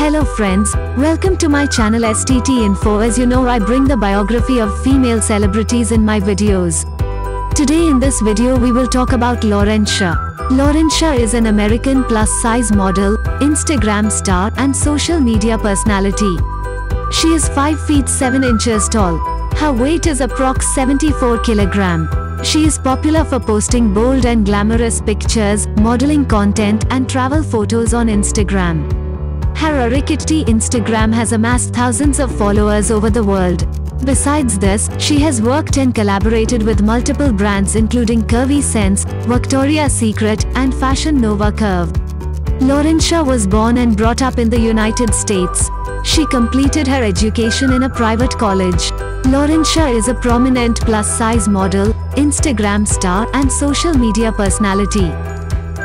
Hello friends, welcome to my channel STT Info. As you know, I bring the biography of female celebrities in my videos. Today in this video we will talk about Laurensia. Laurensia is an American plus-size model, Instagram star and social media personality. She is 5 feet 7 inches tall. Her weight is approx 74 kilogram. She is popular for posting bold and glamorous pictures, modeling content and travel photos on Instagram. Her Arikitty Instagram has amassed thousands of followers over the world. Besides this, she has worked and collaborated with multiple brands including Curvy Sense, Victoria's Secret, and Fashion Nova Curve. Laurensia was born and brought up in the United States. She completed her education in a private college. Laurensia is a prominent plus-size model, Instagram star and social media personality.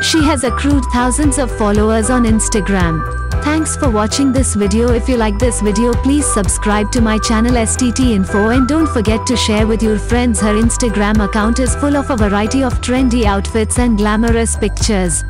She has accrued thousands of followers on Instagram. Thanks for watching this video. If you like this video please subscribe to my channel STT Info and don't forget to share with your friends. Her Instagram account is full of a variety of trendy outfits and glamorous pictures.